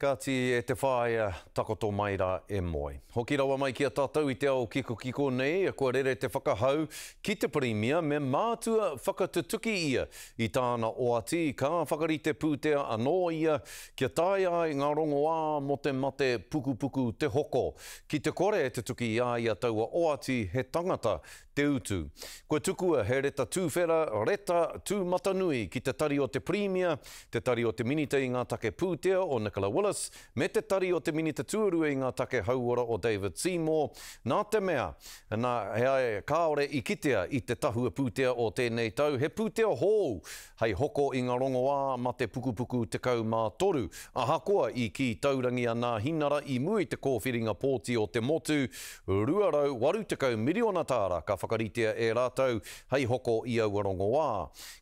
Kāti e te whaea, takoto mai rā e moe. Hoki rawa mai ki a tātou i te ao kikokiko nei, kua rere te whakahau ki te Pirimia me mātua whakatutuki ia i tāna oati, ka whakarite pūtea anō ia kia taea ai ngā rongoā mō te mate pukupuku te hoko. Ki te kore e tutuki i a ia taua oati he tangata Te Utu. Kua tukua he reta tuwhera, reta tūmatanui ki te tari o te Pirimia, te tari o te Minita i ngā Take Pūtea o Nicola Willis, me te tari o te Minita Tuarua i ngā Take Hauora o David Seymour, nā te mea, nā, he kāore i kitea i te tahua pūtea o tēnei tau, he pūtea hōu, hei hoko i nga rongoā ma te pukupuku 13. Ahakoa i kī taurangi a Nāhinara i mua i te kōwhiringa pōti o te motu, 280 miriona tāra ka whakaritea e rātou hei hoko i aua rongoā.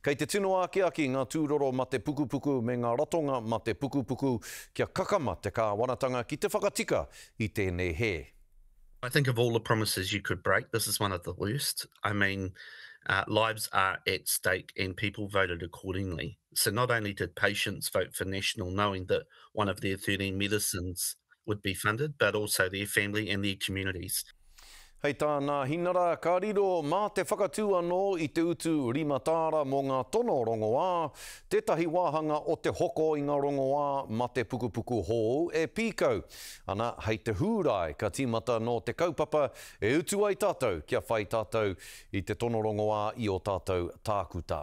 Kei te tino akiaki nga tūroro ma te pukupuku me nga ratonga ma te pukupuku kia kakama te kāwanatanga ki te whakatika i tēnei hē. I think of all the promises you could break, this is one of the worst. I mean, uh, lives are at stake and people voted accordingly. So not only did patients vote for National knowing that one of their 13 medicines would be funded, but also their family and their communities. Hei tā Nāhinara, ka riro mā te whakatū anō i te utu rima tāra mō ngā tono rongoā, tētahi wāhanga o te hoko i ngā rongoā mā te pukupuku hou e pīkau. Ana, hei te Hūrae ka tīmata nō te kaupapa e utu ai tātou kia whai tātou i te tono rongoā i ō tātou tākuta.